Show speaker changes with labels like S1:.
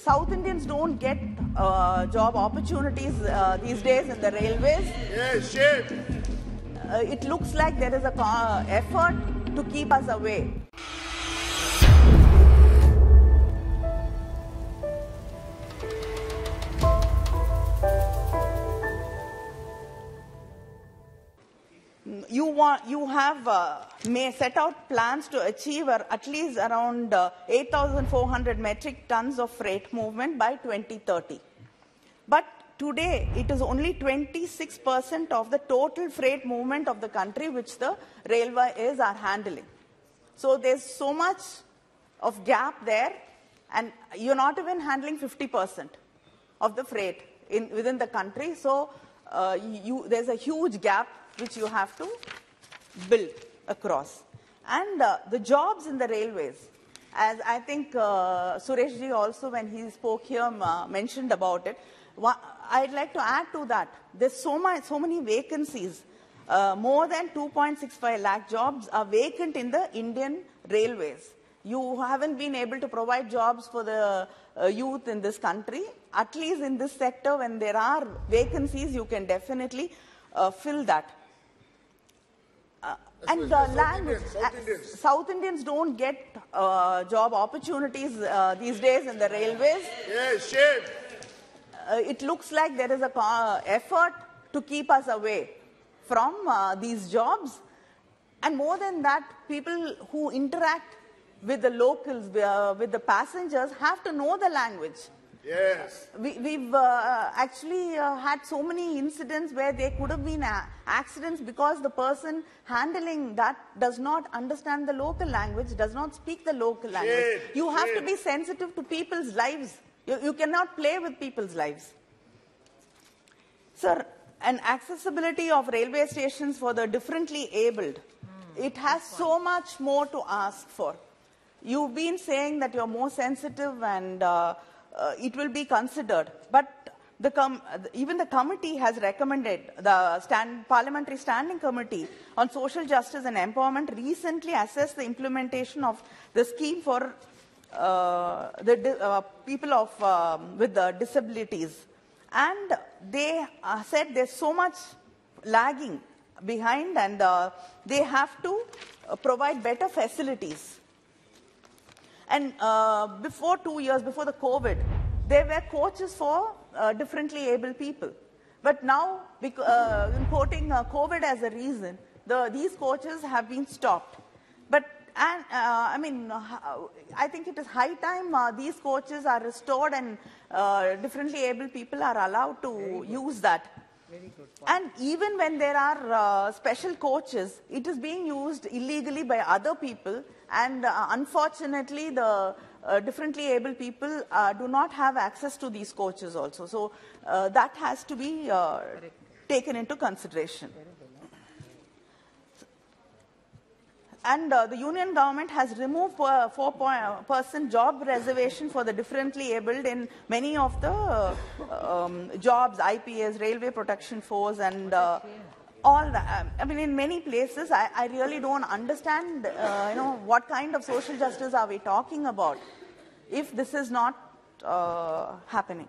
S1: South Indians don't get uh, job opportunities uh, these days in the railways.
S2: Yes, shame.
S1: Uh, it looks like there is a co- effort to keep us away. Want you have uh, may set out plans to achieve at least around uh, 8400 metric tons of freight movement by 2030 but today it is only 26% of the total freight movement of the country which the railways are handling. So there's so much of gap there and you're not even handling 50% of the freight in, within the country. So uh, you, there's a huge gap which you have to build across. And uh, the jobs in the railways, as I think uh, Sureshji also, when he spoke here, uh, mentioned about it. I'd like to add to that. There's so, much, so many vacancies. Uh, more than 2.65 lakh jobs are vacant in the Indian railways. You haven't been able to provide jobs for the uh, youth in this country. At least in this sector, when there are vacancies, you can definitely uh, fill that. Uh, and the
S2: South
S1: language,
S2: Indians, South
S1: uh,
S2: Indians.
S1: South Indians don't get uh, job opportunities uh, these days in the railways.
S2: Yes, shame.
S1: Uh, it looks like there is a effort to keep us away from uh, these jobs. And more than that, people who interact with the locals, uh, with the passengers, have to know the language.
S2: Yes.
S1: We, we've uh, actually uh, had so many incidents where there could have been a- accidents because the person handling that does not understand the local language, does not speak the local language.
S2: Shame,
S1: You have to be sensitive to people's lives. You, you cannot play with people's lives. Sir, an accessibility of railway stations for the differently abled, it has so much more to ask for. You've been saying that you're more sensitive and uh, uh, it will be considered. But the even the committee has recommended, the stand- Parliamentary Standing Committee on Social Justice and Empowerment recently assessed the implementation of the scheme for uh, the uh, people of, um, with the disabilities. And they uh, said there's so much lagging behind and uh, they have to uh, provide better facilities. And uh, before two years, before the COVID, there were coaches for uh, differently able people. But now, uh, in quoting uh, COVID as a reason, the, these coaches have been stopped. But and uh, I mean, uh, I think it is high time uh, these coaches are restored and uh, differently able people are allowed to use that. And even when there are uh, special coaches, it is being used illegally by other people. And uh, unfortunately, the uh, differently able people uh, do not have access to these coaches also. So uh, that has to be uh, taken into consideration. And uh, the union government has removed uh, 4% job reservation for the differently abled in many of the um, jobs, IPS, Railway Protection Force, and all that. I mean, in many places, I, I really don't understand, uh, you know, what kind of social justice are we talking about if this is not uh, happening.